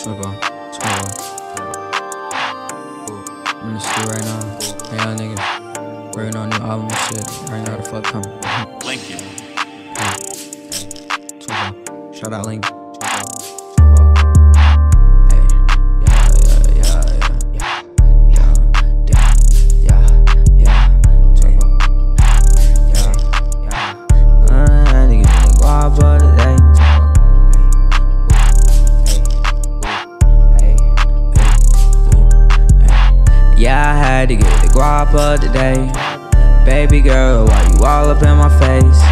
Twibbo, Twibbo. I'm in the studio right now. Hey, y'all niggas. Working on new album and shit. Right now, the fuck coming. Lincoln. Twibbo. Shout out Link. Yeah, I had to get the guapa today. Baby girl, why you all up in my face?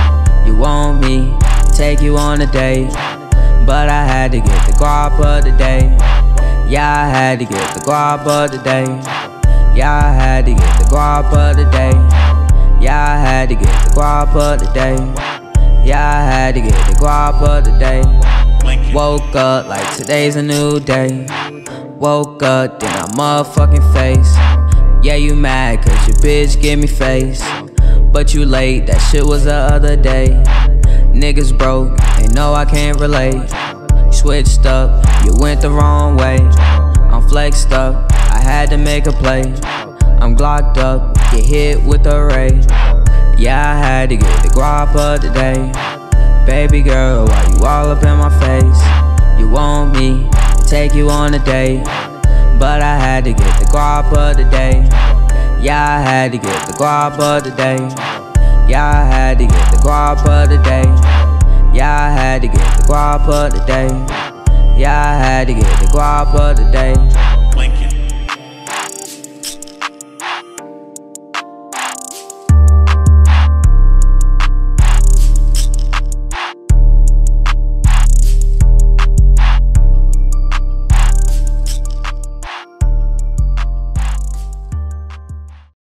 You want me to take you on a date, but I had to get the guapa today. Yeah, I had to get the guapa today. Yeah, I had to get the guapa today. Yeah, I had to get the guapa today. Yeah, I had to get the guapa today. Woke up like today's a new day. Woke up, then I motherfucking face. Yeah, you mad cause your bitch give me face. But you late, that shit was the other day. Niggas broke, they know I can't relate. Switched up, you went the wrong way. I'm flexed up, I had to make a play. I'm glocked up, get hit with a ray. Yeah, I had to get the guapa today. Baby girl, why you all up in my face? You want me take you on a date, but I had to get the guapa today. Yeah, I had to get the guapa today. Yeah, I had to get the guapa today. Yeah, I had to get the guapa today. Yeah, I had to get the guapa today.